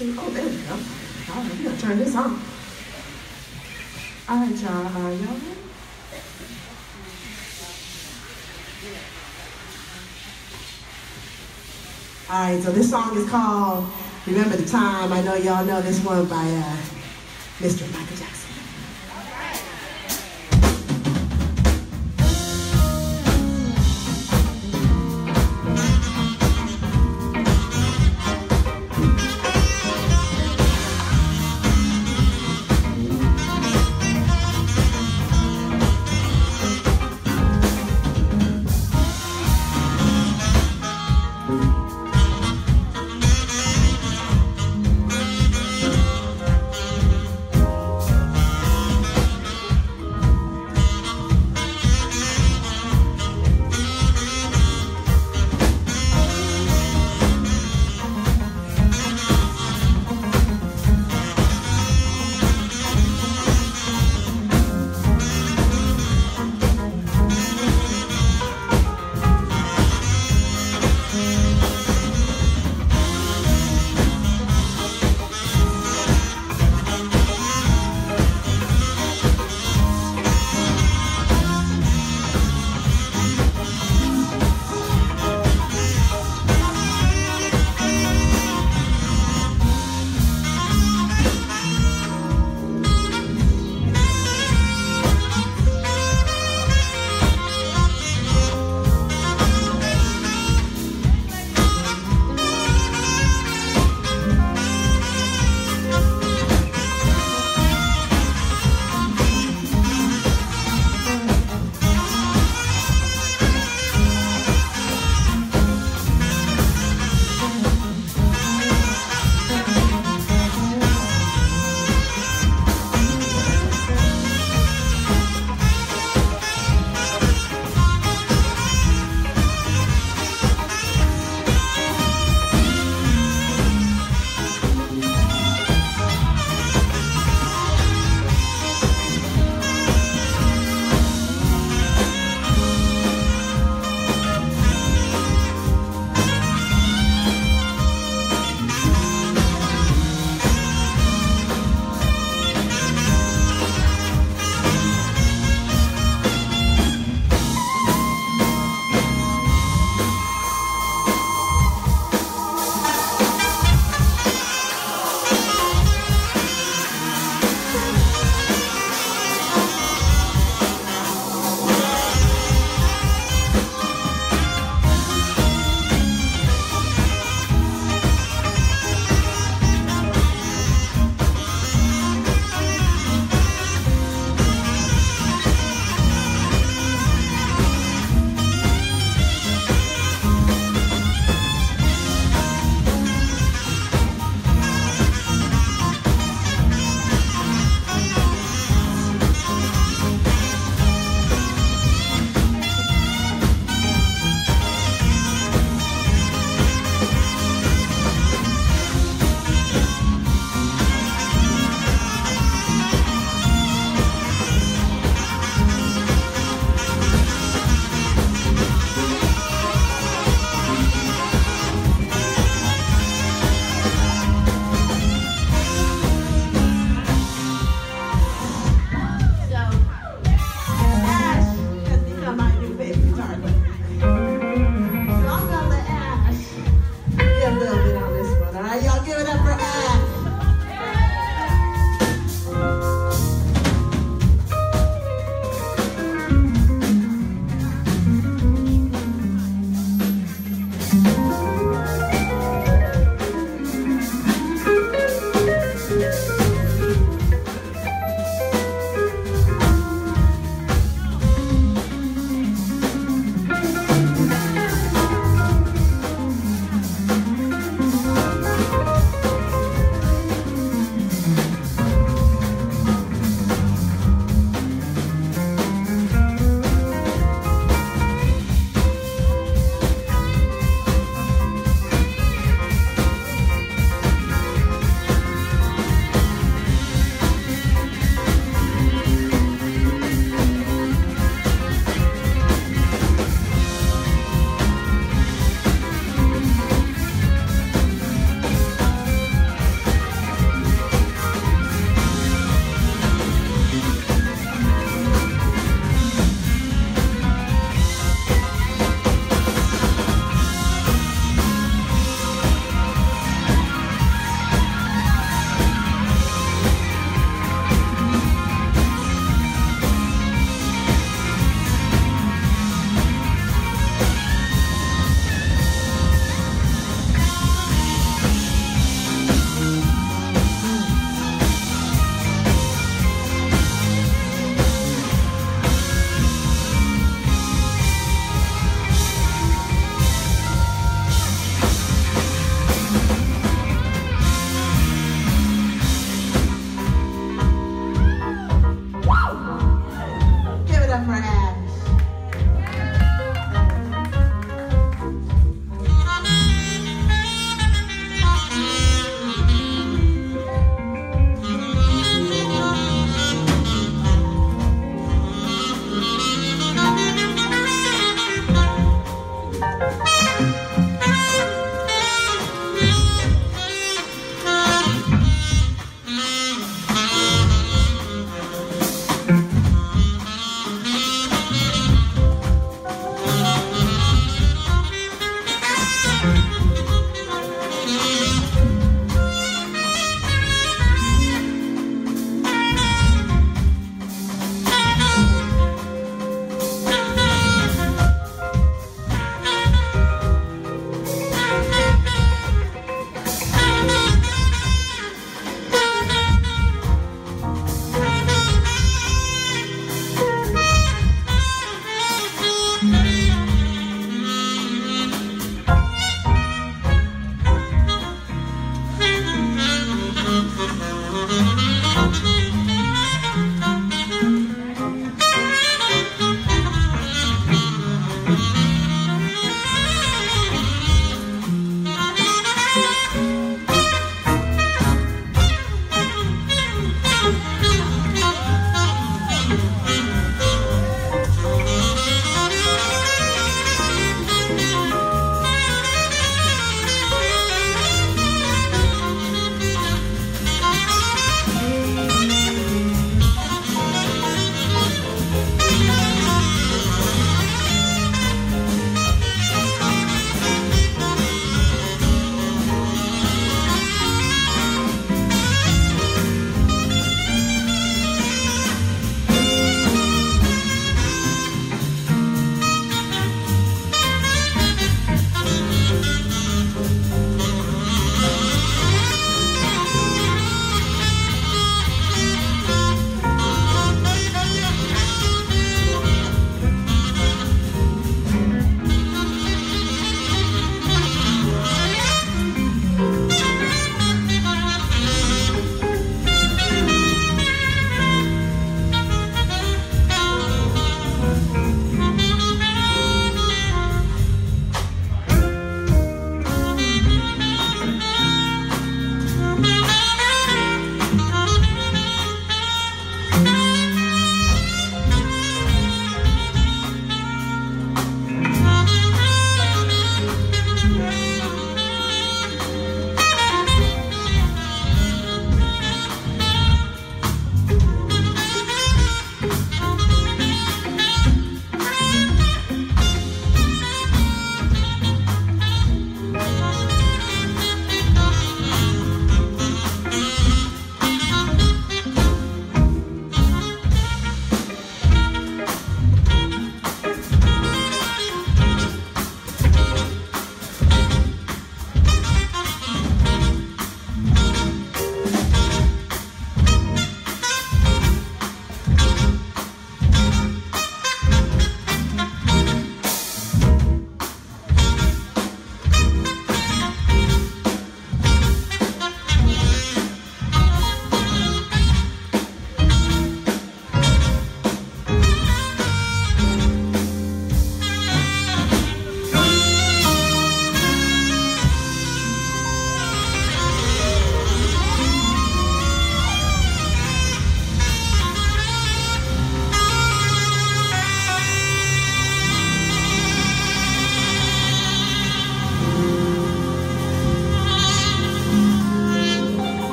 see. Oh, there we go. All right, we're gonna turn this on. All right, y'all. Are y'all? All right, so this song is called Remember the Time. I know y'all know this one by uh, Mr. it up for.